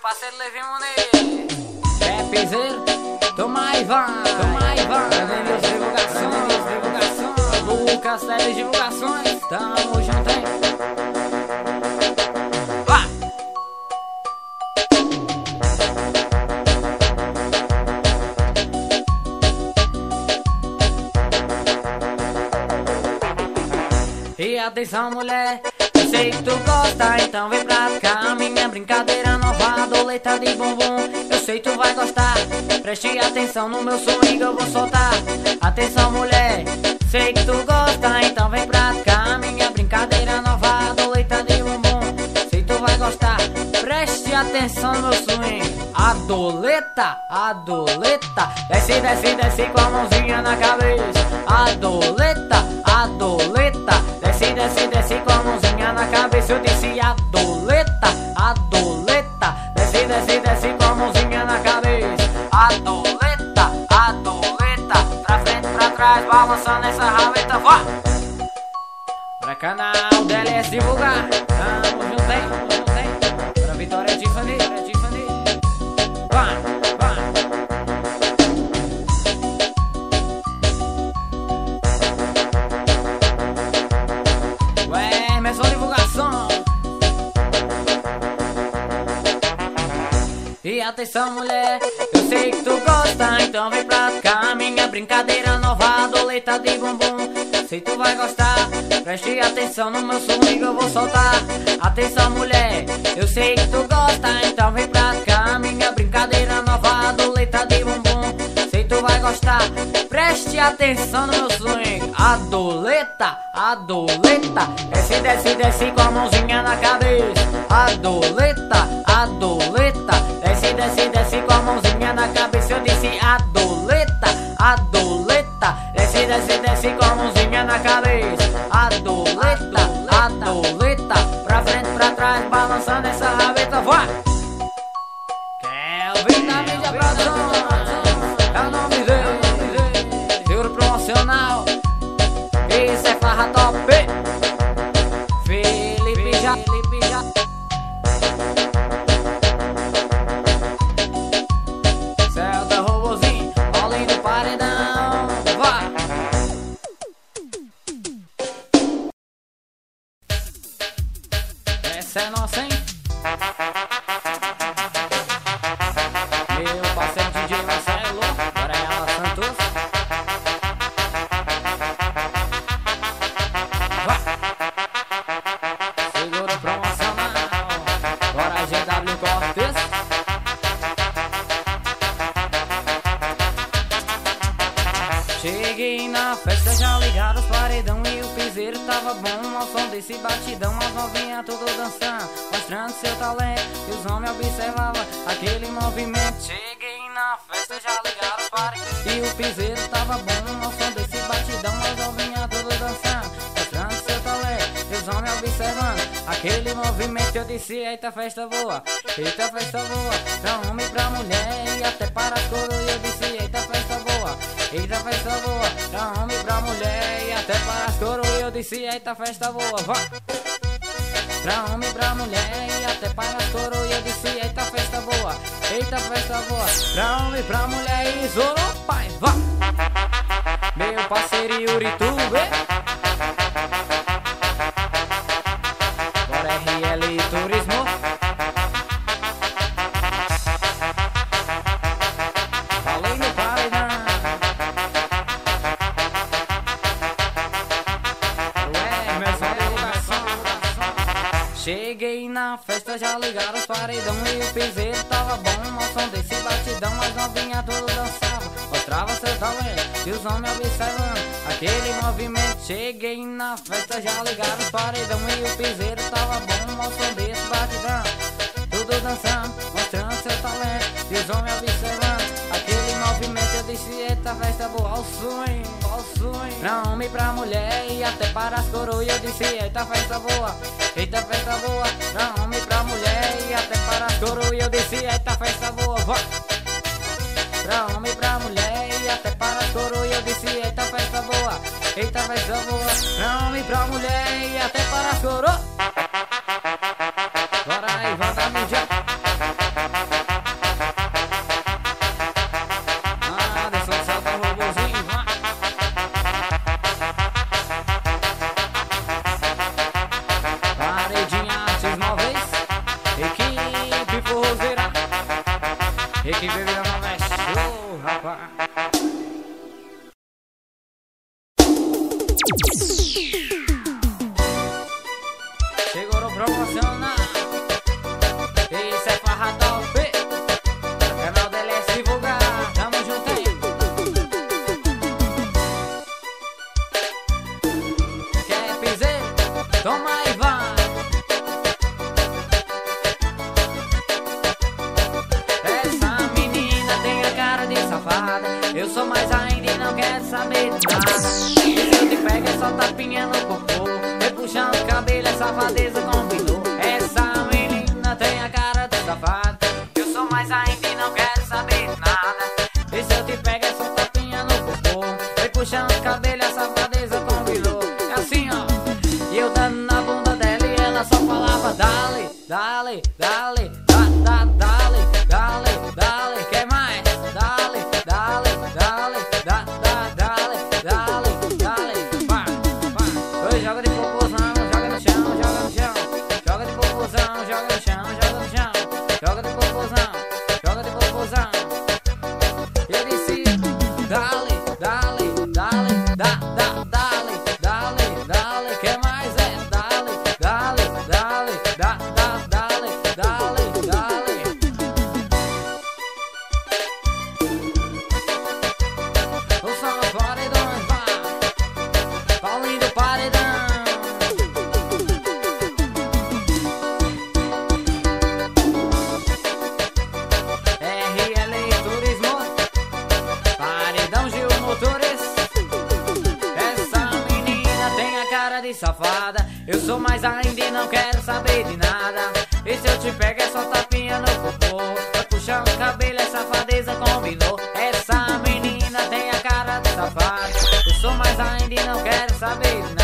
parceiro Levi Monet. É piseiro? Toma aí, vai, toma aí, vai. As divulgações, divulgações. Lucas Teles Divulgações, tamo junto? Vai! E atenção, mulher, sei que tu gosta, então vem pra cá. Minha brincadeira nova, doleta de bumbum. Eu sei que tu vai gostar. Preste atenção no meu swing, eu vou soltar. Atenção, mulher, sei que tu gosta, então vem pra cá. Minha brincadeira nova, doleta de bumbum. Sei que tu vai gostar. Preste atenção no meu swing. A doleta, a doleta. Desce, desce, desce com a mãozinha na cabeça. A doleta, a doleta. Desce, desce, desce com a na cabeça. Eu disse a doleta, a doleta. Desce, desce, desce com a mãozinha na cabeça. A doleta, a doleta. Pra frente, pra trás, balançando essa rabeta. Vai! Pra canal DLS divulgar. Junto, hein? Tamo junto, hein? E atenção, mulher, eu sei que tu gosta, então vem pra cá. Minha brincadeira nova, doleta de bumbum. Sei que tu vai gostar, preste atenção no meu swing, eu vou soltar. Atenção, mulher, eu sei que tu gosta, então vem pra cá. Minha brincadeira nova, doleta de bumbum. Sei que tu vai gostar, preste atenção no meu swing. A doleta, a doleta, desce, desce, desce com a mãozinha na cabeça. A doleta, desce, desce, desce com a mãozinha na cabeça. A doleta, a doleta, pra frente, pra trás, balançando essa rabeta, dançando, mostrando seu talento. E os homens observavam aquele movimento. Cheguei na festa, já ligaram os paredão e o piseiro tava bom. Ao som desse batidão, as novinhas tudo dançando, mostrando seu talento. E os homens observando aquele movimento. Eu disse: Eita, festa boa, eita, festa boa. Pra homem, pra mulher e até para as coroas. Eu disse: Eita, festa boa, eita, festa boa. Pra homem, pra mulher e até para as coroas. Eu disse: Eita, festa boa, vai. Pra homem, pra mulher e até para as coroas. Eu disse: Eita, festa boa, eita, festa boa. Pra homem, pra mulher e isolou, pai, vai. Meu parceiro Yuri Tube. Na festa, já ligaram os paredão e o piseiro tava bom. Som desse batidão, as novinhas tudo dançavam. Mostrava seu talento e os homens observando aquele movimento. Cheguei na festa, já ligaram os paredão e o piseiro tava bom. Som desse batidão, tudo dançando, mostrando seu talento e os homens observando disse: Eita, festa boa, ao swing, ao swing. Pra homem, pra mulher e até para as coroas. Eu disse: Eita, festa boa, eita, festa boa. Pra homem, pra mulher e até para as coroas. Eu disse: Eita, festa boa, vai. Pra homem, pra mulher e até para as coroas. Eu disse: Eita, festa boa, eita, festa boa. Pra homem, pra mulher e até para as coroas. Toma e vai. Essa menina tem a cara de safada. Eu sou mais ainda e não quero saber de nada. E se eu te pego é só tapinha no combinou. Essa menina tem a cara de safado. Eu sou mais ainda e não quero saber, não.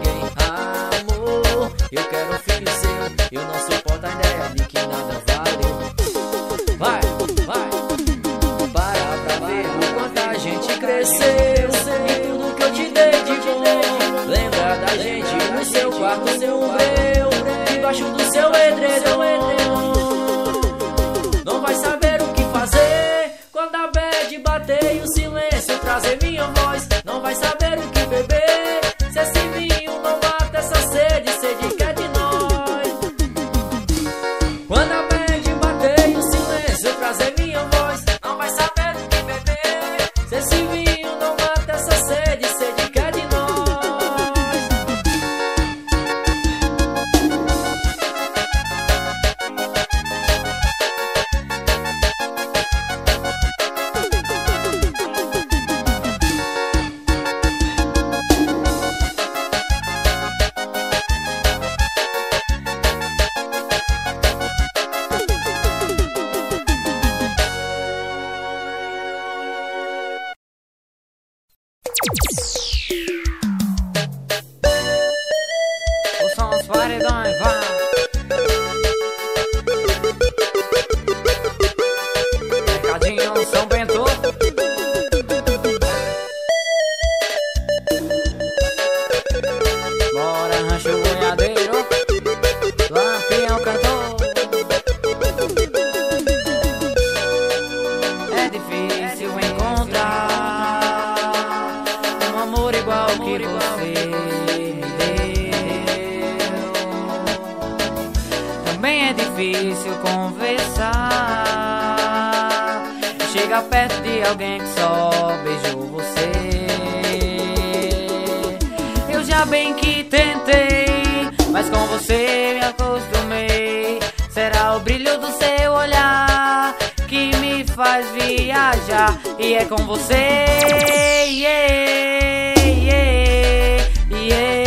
again. Que você me deu. Também é difícil conversar. Chega perto de alguém que só beijou você. Eu já bem que tentei, mas com você me acostumei. Será o brilho do seu olhar que me faz viajar. E é com você. Yeah, yeah.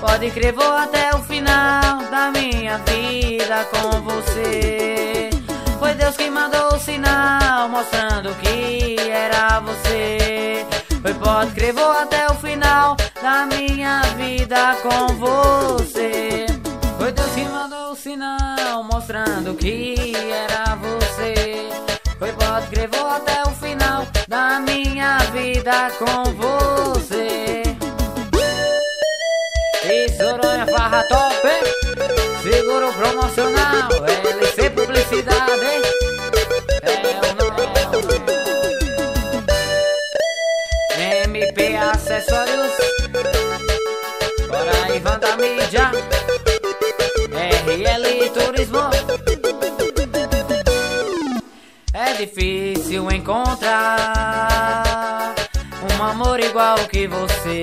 Pode crer, vou até o final da minha vida com você. Foi Deus que mandou o sinal mostrando que era você. Foi pode crer, vou até o final da minha vida com você. Foi Deus que mandou o sinal mostrando que era você. Foi pode crer, vou até o final da minha vida com você. Soronha farra top, seguro promocional, LC publicidade. Não é ou não? MP Acessórios, Bora Ivan da mídia, RL Turismo. É difícil encontrar um amor igual que você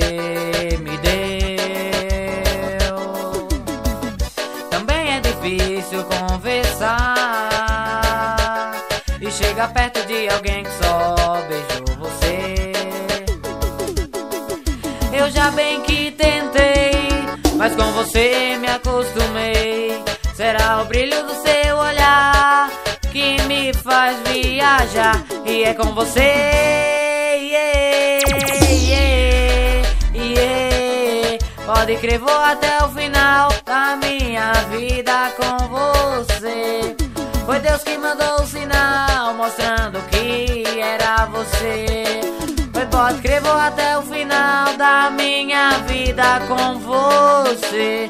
chegar perto de alguém que só beijou você. Eu já bem que tentei, mas com você me acostumei. Será o brilho do seu olhar que me faz viajar e é com você. Yeah, yeah, yeah. Pode crer, vou até o final da minha vida com você. Foi Deus que mandou o sinal mostrando que era você. Foi pode crer, vou até o final da minha vida com você.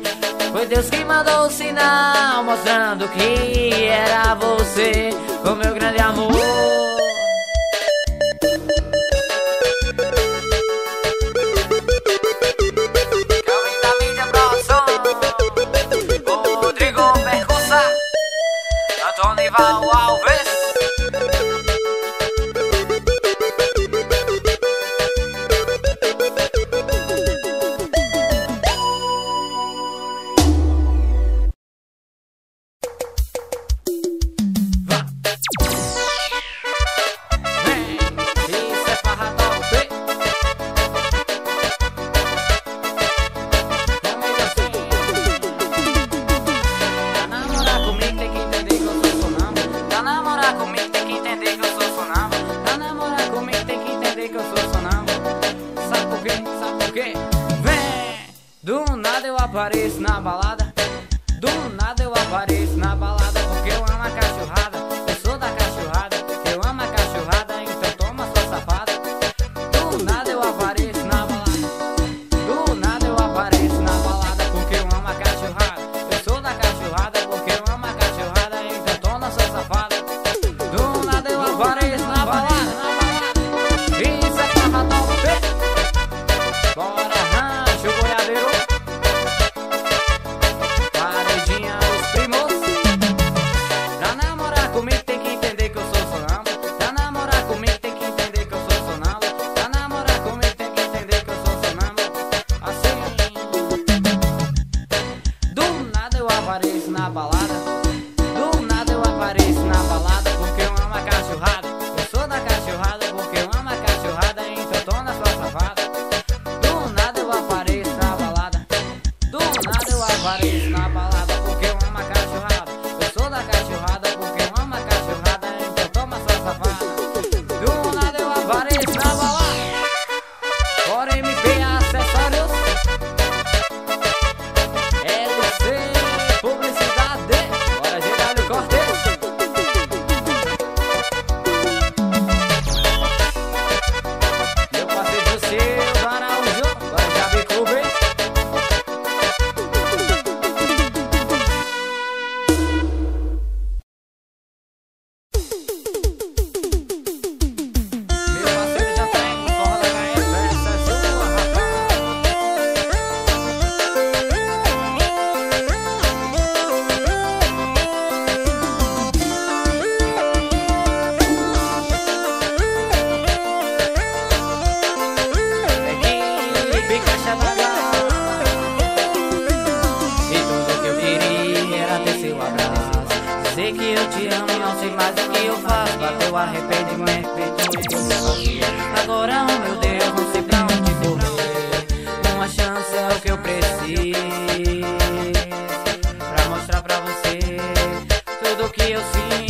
Foi Deus que mandou o sinal mostrando que era você, o meu grande amor. Борис на баллада Дунадова Борис на баллада que eu preciso pra mostrar pra você tudo que eu sinto.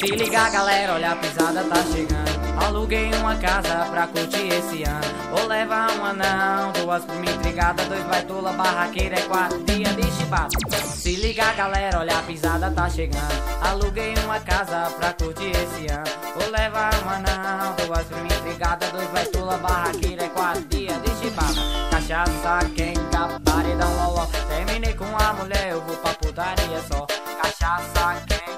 Se liga galera, olha a pisada tá chegando. Aluguei uma casa pra curtir esse ano. Vou levar uma não, duas pra me intrigada, dois baitola, barraqueira, é quatro dia de chibata. Se liga galera, olha a pisada tá chegando. Aluguei uma casa pra curtir esse ano. Vou levar uma não, duas pra me intrigada, dois baitola, barraqueira, é quatro dia de chibata. Cachaça, quenga, paredão, loló. Terminei com a mulher, eu vou pra putaria só. Cachaça, quenga,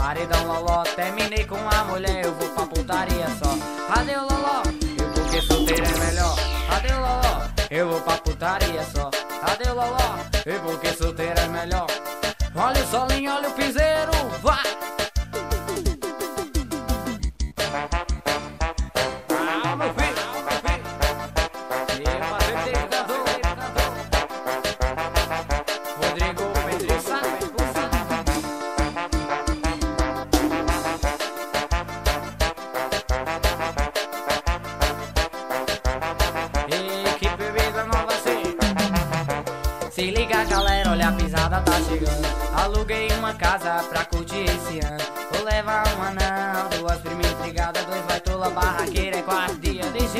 paredão, loló. Terminei com a mulher, eu vou pra putaria só. O loló? Eu porque solteiro é melhor. O loló? Eu vou pra putaria só. O loló? Eu porque solteiro é melhor. Olha o solinho, olha o piseiro, vai!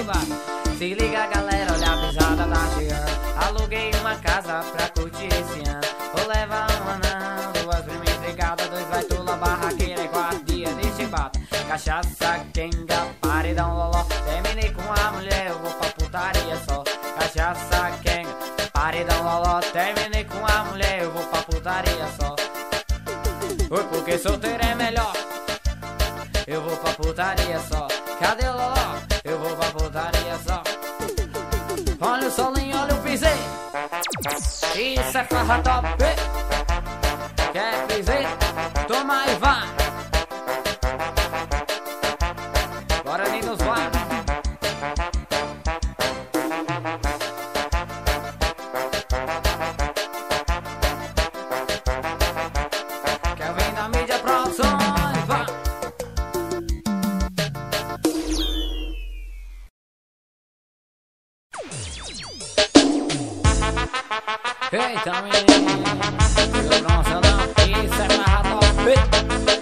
Se liga galera, olha a pisada tá chegando. Aluguei uma casa pra curtir esse ano. Vou levar uma não, duas primas intrigadas, dois vai tola barraqueira, é quatro dia de chibata. Cachaça, quenga, paredão, loló. Terminei com a mulher, eu vou pra putaria só. Cachaça, quenga, paredão, loló. Terminei com a mulher, eu vou pra putaria só. Oi, porque solteiro é melhor. Eu vou pra putaria só. Cadê o loló? Putaria só. Olha o solinho, olha o piseiro. Isso é farra top. Quer piseiro? Toma e vai. Eita, menino, eu não não, isso é barra top.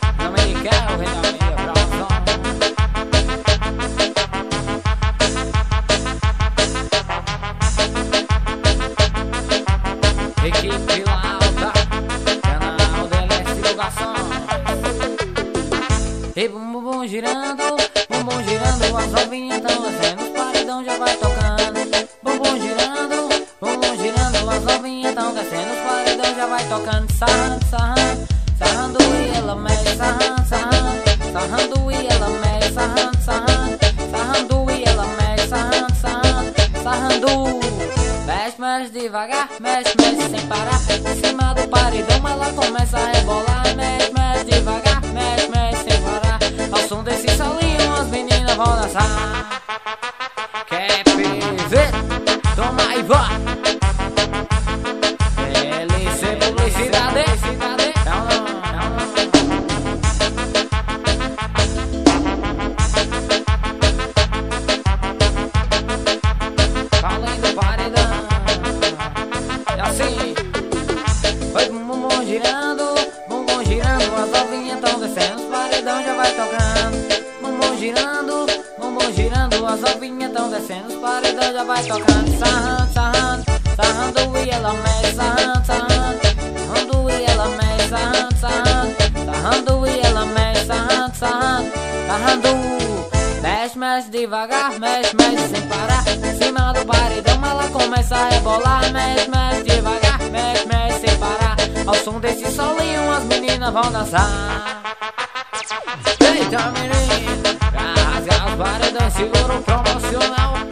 Sarrando Mexe, mexe devagar, mexe, mexe sem parar. Em cima do paredão ela começa a rebolar. Mexe, mexe devagar, mexe, mexe sem parar. Ao som desse solinho as meninas vão dançar. Eita menino, pra rasgar os paredões, segura o promocional.